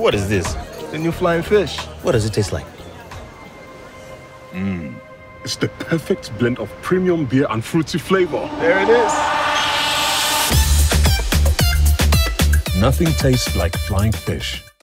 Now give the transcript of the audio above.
What is this? The new flying fish. What does it taste like? Mmm, It's the perfect blend of premium beer and fruity flavor. There it is. Nothing tastes like flying fish.